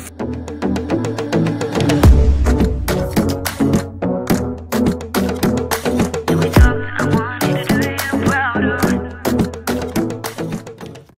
you